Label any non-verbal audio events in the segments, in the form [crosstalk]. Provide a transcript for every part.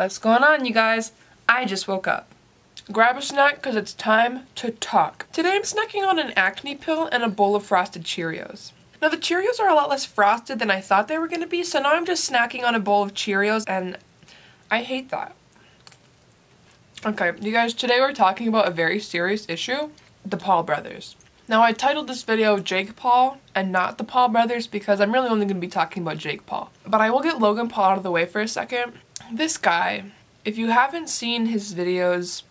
What's going on, you guys? I just woke up. Grab a snack because it's time to talk. Today I'm snacking on an acne pill and a bowl of frosted Cheerios. Now the Cheerios are a lot less frosted than I thought they were going to be, so now I'm just snacking on a bowl of Cheerios and I hate that. Okay, you guys, today we're talking about a very serious issue, the Paul brothers. Now I titled this video Jake Paul and not the Paul brothers because I'm really only going to be talking about Jake Paul. But I will get Logan Paul out of the way for a second. This guy, if you haven't seen his videos,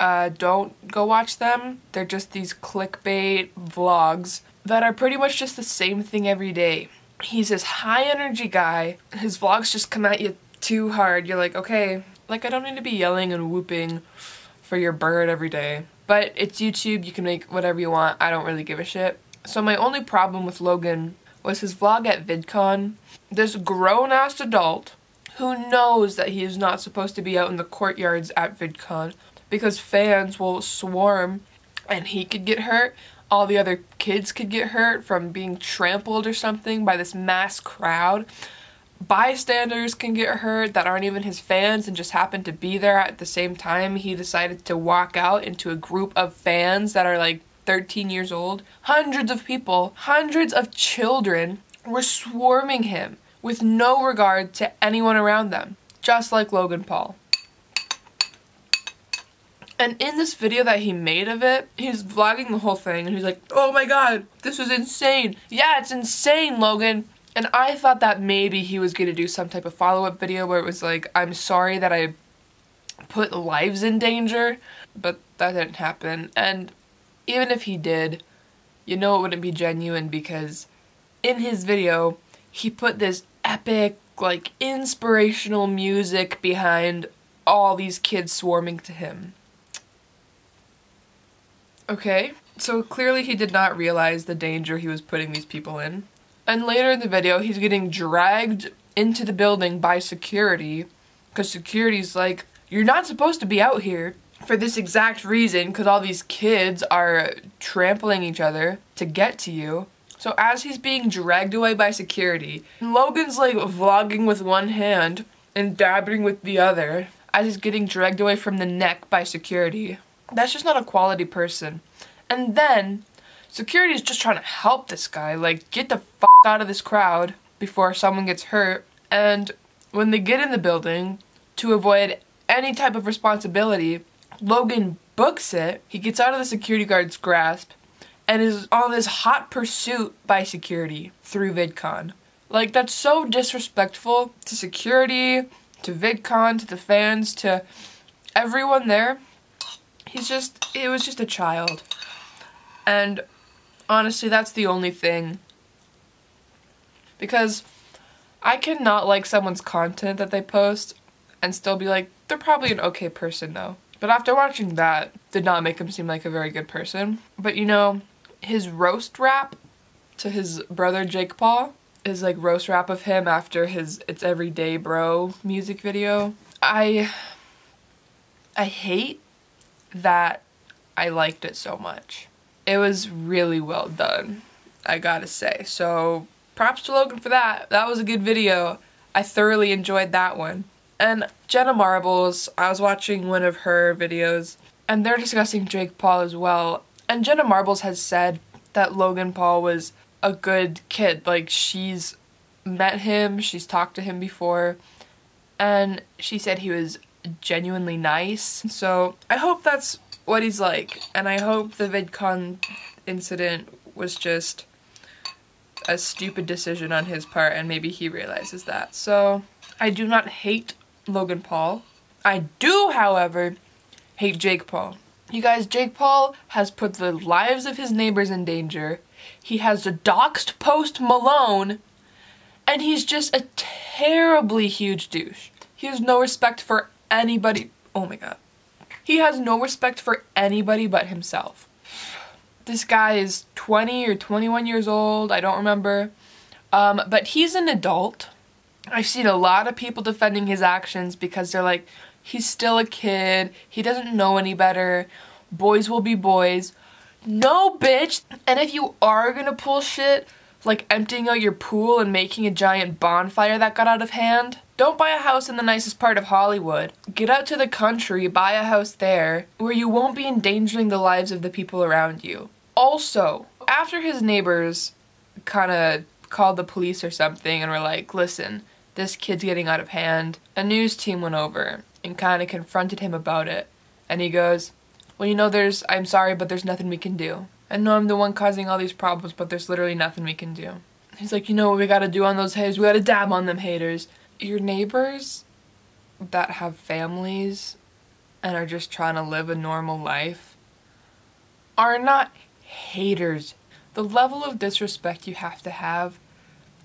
uh, don't go watch them. They're just these clickbait vlogs that are pretty much just the same thing every day. He's this high energy guy. His vlogs just come at you too hard. You're like, okay, like I don't need to be yelling and whooping for your bird every day. But it's YouTube, you can make whatever you want, I don't really give a shit. So my only problem with Logan was his vlog at VidCon. This grown-ass adult who knows that he is not supposed to be out in the courtyards at VidCon because fans will swarm and he could get hurt. All the other kids could get hurt from being trampled or something by this mass crowd bystanders can get hurt that aren't even his fans and just happen to be there at the same time he decided to walk out into a group of fans that are like 13 years old. Hundreds of people, hundreds of children were swarming him with no regard to anyone around them, just like Logan Paul. And in this video that he made of it, he's vlogging the whole thing and he's like, oh my god, this was insane. Yeah, it's insane, Logan. And I thought that maybe he was going to do some type of follow-up video where it was like, I'm sorry that I put lives in danger, but that didn't happen. And even if he did, you know it wouldn't be genuine because in his video, he put this epic, like, inspirational music behind all these kids swarming to him. Okay, so clearly he did not realize the danger he was putting these people in. And later in the video, he's getting dragged into the building by security because security's like, you're not supposed to be out here for this exact reason because all these kids are trampling each other to get to you. So as he's being dragged away by security, Logan's like vlogging with one hand and dabbing with the other as he's getting dragged away from the neck by security. That's just not a quality person. And then Security is just trying to help this guy, like, get the fuck out of this crowd before someone gets hurt. And when they get in the building, to avoid any type of responsibility, Logan books it. He gets out of the security guard's grasp and is on this hot pursuit by security through VidCon. Like, that's so disrespectful to security, to VidCon, to the fans, to everyone there. He's just, it was just a child. And Honestly, that's the only thing. Because I cannot like someone's content that they post and still be like, they're probably an okay person though. But after watching that, did not make him seem like a very good person. But you know, his roast rap to his brother Jake Paul is like roast rap of him after his It's Everyday Bro music video. I I hate that I liked it so much it was really well done, I gotta say. So props to Logan for that. That was a good video. I thoroughly enjoyed that one. And Jenna Marbles, I was watching one of her videos and they're discussing Jake Paul as well. And Jenna Marbles has said that Logan Paul was a good kid. Like she's met him, she's talked to him before, and she said he was genuinely nice. So I hope that's what he's like. And I hope the VidCon incident was just a stupid decision on his part and maybe he realizes that. So I do not hate Logan Paul. I do, however, hate Jake Paul. You guys, Jake Paul has put the lives of his neighbors in danger. He has a doxed Post Malone. And he's just a terribly huge douche. He has no respect for anybody. Oh my god. He has no respect for anybody but himself. This guy is 20 or 21 years old, I don't remember. Um, but he's an adult. I've seen a lot of people defending his actions because they're like, he's still a kid, he doesn't know any better, boys will be boys. No, bitch! And if you are gonna pull shit, like emptying out your pool and making a giant bonfire that got out of hand. Don't buy a house in the nicest part of Hollywood. Get out to the country, buy a house there, where you won't be endangering the lives of the people around you. Also, after his neighbors kind of called the police or something and were like, listen, this kid's getting out of hand, a news team went over and kind of confronted him about it. And he goes, well, you know, there's, I'm sorry, but there's nothing we can do. I know I'm the one causing all these problems, but there's literally nothing we can do. He's like, you know what we gotta do on those haters? We gotta dab on them haters. Your neighbors that have families and are just trying to live a normal life are not haters. The level of disrespect you have to have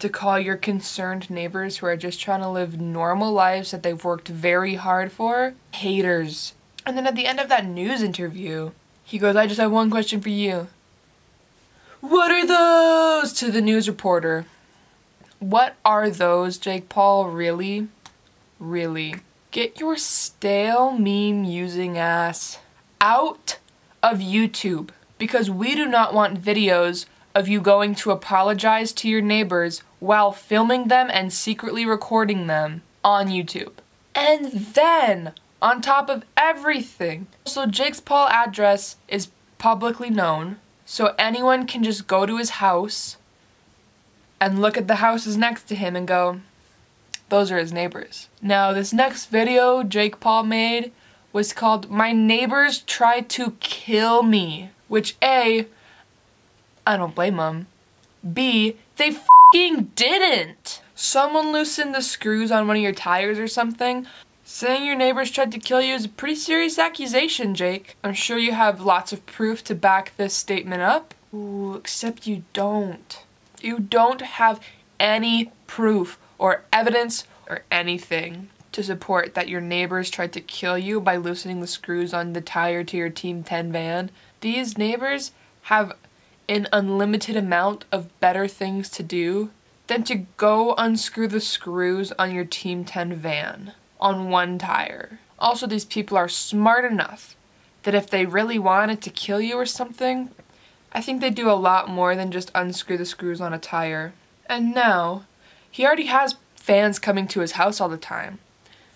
to call your concerned neighbors who are just trying to live normal lives that they've worked very hard for haters. And then at the end of that news interview, he goes, I just have one question for you. What are those? To the news reporter. What are those, Jake Paul? Really? Really? Get your stale meme using ass out of YouTube because we do not want videos of you going to apologize to your neighbors while filming them and secretly recording them on YouTube. And then on top of everything. So Jake's Paul address is publicly known, so anyone can just go to his house and look at the houses next to him and go, those are his neighbors. Now, this next video Jake Paul made was called My Neighbors Tried to Kill Me, which A, I don't blame them. B, they f***ing didn't. Someone loosened the screws on one of your tires or something, Saying your neighbors tried to kill you is a pretty serious accusation, Jake. I'm sure you have lots of proof to back this statement up. Ooh, except you don't. You don't have any proof or evidence or anything to support that your neighbors tried to kill you by loosening the screws on the tire to your Team 10 van. These neighbors have an unlimited amount of better things to do than to go unscrew the screws on your Team 10 van on one tire. Also, these people are smart enough that if they really wanted to kill you or something, I think they would do a lot more than just unscrew the screws on a tire. And now, he already has fans coming to his house all the time.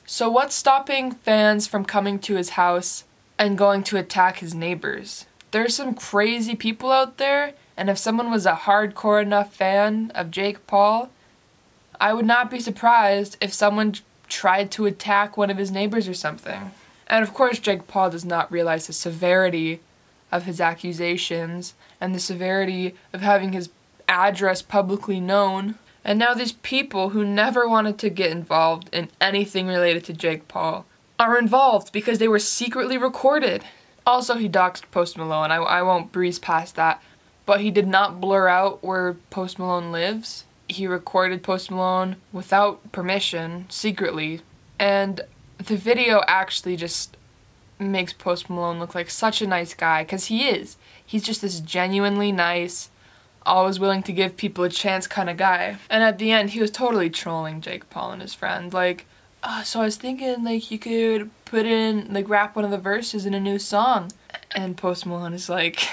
So what's stopping fans from coming to his house and going to attack his neighbors? There's some crazy people out there, and if someone was a hardcore enough fan of Jake Paul, I would not be surprised if someone tried to attack one of his neighbors or something. And of course, Jake Paul does not realize the severity of his accusations and the severity of having his address publicly known. And now these people who never wanted to get involved in anything related to Jake Paul are involved because they were secretly recorded. Also, he doxed Post Malone. I, I won't breeze past that. But he did not blur out where Post Malone lives he recorded Post Malone without permission, secretly, and the video actually just makes Post Malone look like such a nice guy, because he is. He's just this genuinely nice, always willing to give people a chance kind of guy. And at the end, he was totally trolling Jake Paul and his friend, like, uh, so I was thinking, like, you could put in, like, rap one of the verses in a new song. And Post Malone is like,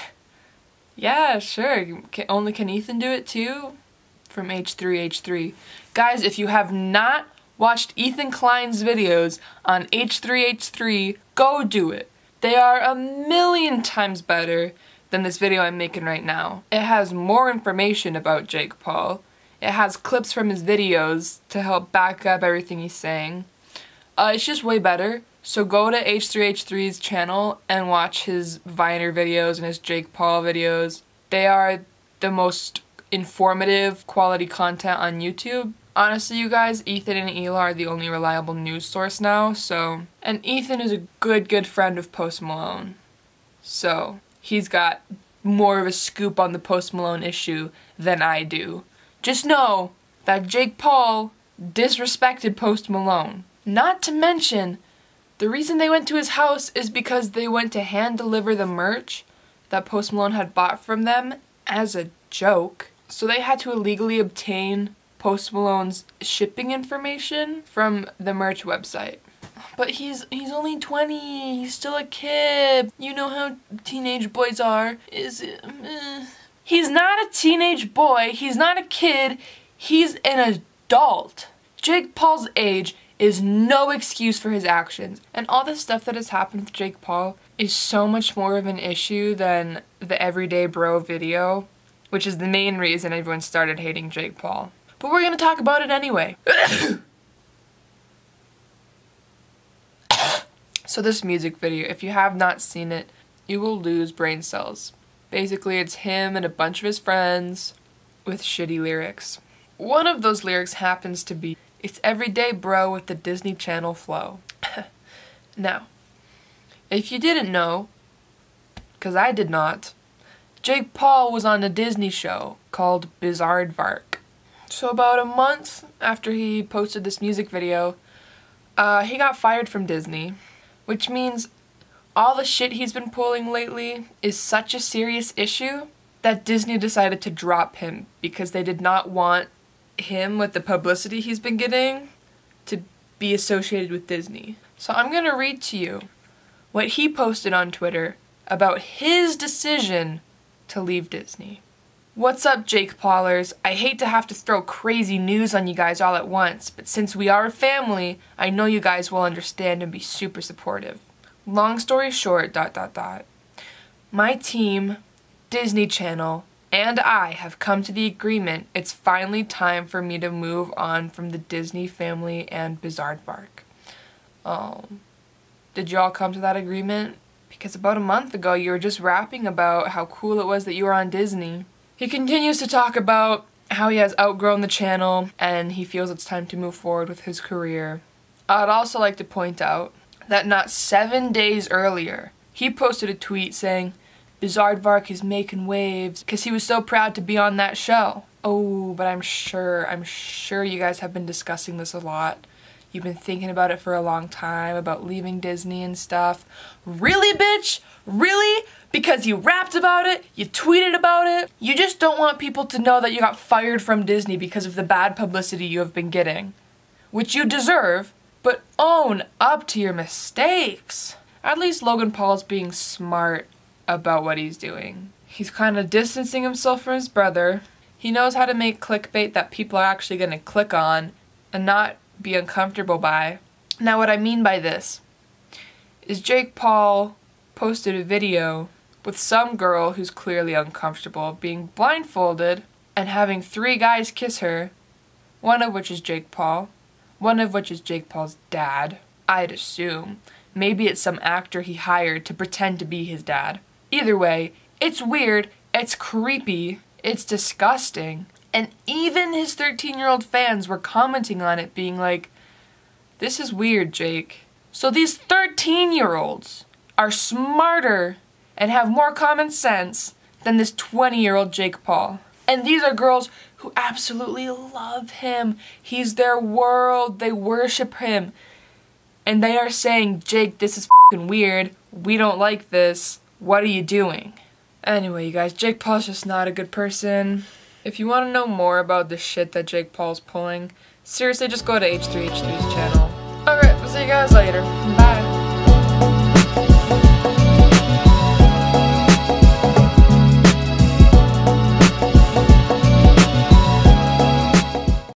[laughs] yeah, sure, can, only can Ethan do it too? from H3H3. Guys, if you have not watched Ethan Klein's videos on H3H3, go do it. They are a million times better than this video I'm making right now. It has more information about Jake Paul. It has clips from his videos to help back up everything he's saying. Uh, it's just way better. So go to H3H3's channel and watch his Viner videos and his Jake Paul videos. They are the most informative quality content on YouTube. Honestly, you guys, Ethan and Hila are the only reliable news source now, so... And Ethan is a good, good friend of Post Malone. So, he's got more of a scoop on the Post Malone issue than I do. Just know that Jake Paul disrespected Post Malone. Not to mention, the reason they went to his house is because they went to hand deliver the merch that Post Malone had bought from them as a joke. So they had to illegally obtain Post Malone's shipping information from the merch website. But he's he's only 20. He's still a kid. You know how teenage boys are. Is it? Eh. He's not a teenage boy, he's not a kid, he's an adult. Jake Paul's age is no excuse for his actions. And all the stuff that has happened with Jake Paul is so much more of an issue than the everyday bro video, which is the main reason everyone started hating Jake Paul. But we're gonna talk about it anyway. [coughs] so this music video, if you have not seen it, you will lose brain cells. Basically, it's him and a bunch of his friends with shitty lyrics. One of those lyrics happens to be it's everyday bro with the Disney Channel flow. [laughs] now, if you didn't know, because I did not, Jake Paul was on a Disney show called Bizaardvark. So about a month after he posted this music video, uh, he got fired from Disney, which means all the shit he's been pulling lately is such a serious issue that Disney decided to drop him because they did not want him with the publicity he's been getting to be associated with Disney. So I'm going to read to you what he posted on Twitter about his decision to leave Disney. What's up, Jake Paulers? I hate to have to throw crazy news on you guys all at once, but since we are a family, I know you guys will understand and be super supportive. Long story short, dot dot dot. My team, Disney Channel, and I have come to the agreement it's finally time for me to move on from the Disney family and Bizaardvark. Um, did y'all come to that agreement? Because about a month ago you were just rapping about how cool it was that you were on Disney. He continues to talk about how he has outgrown the channel and he feels it's time to move forward with his career. I'd also like to point out that not seven days earlier, he posted a tweet saying, Bizaardvark is making waves because he was so proud to be on that show. Oh, but I'm sure, I'm sure you guys have been discussing this a lot. You've been thinking about it for a long time, about leaving Disney and stuff. Really, bitch? Really? Because you rapped about it, you tweeted about it. You just don't want people to know that you got fired from Disney because of the bad publicity you have been getting. Which you deserve, but own up to your mistakes. At least Logan Paul's being smart about what he's doing. He's kind of distancing himself from his brother. He knows how to make clickbait that people are actually going to click on and not be uncomfortable by. Now, what I mean by this is Jake Paul posted a video with some girl who's clearly uncomfortable being blindfolded and having three guys kiss her, one of which is Jake Paul, one of which is Jake Paul's dad, I'd assume. Maybe it's some actor he hired to pretend to be his dad. Either way, it's weird, it's creepy, it's disgusting. And even his 13 year old fans were commenting on it, being like, This is weird, Jake. So these 13 year olds are smarter and have more common sense than this 20 year old Jake Paul. And these are girls who absolutely love him. He's their world, they worship him. And they are saying, Jake, this is weird. We don't like this. What are you doing? Anyway, you guys, Jake Paul's just not a good person. If you want to know more about the shit that Jake Paul's pulling, seriously, just go to H3H3's channel. Alright, we'll see you guys later.